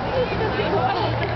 Ai, meu Deus.